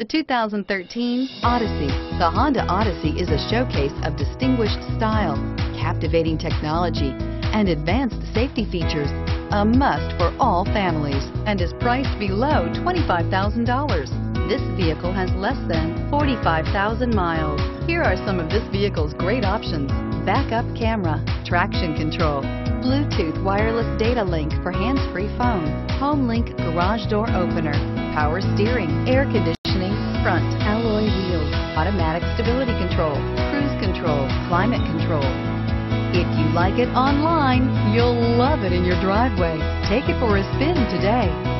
The 2013 Odyssey. The Honda Odyssey is a showcase of distinguished style, captivating technology, and advanced safety features. A must for all families and is priced below $25,000. This vehicle has less than 45,000 miles. Here are some of this vehicle's great options. Backup camera, traction control, Bluetooth wireless data link for hands-free phone, HomeLink garage door opener, power steering, air conditioning, front, alloy wheels, automatic stability control, cruise control, climate control. If you like it online, you'll love it in your driveway. Take it for a spin today.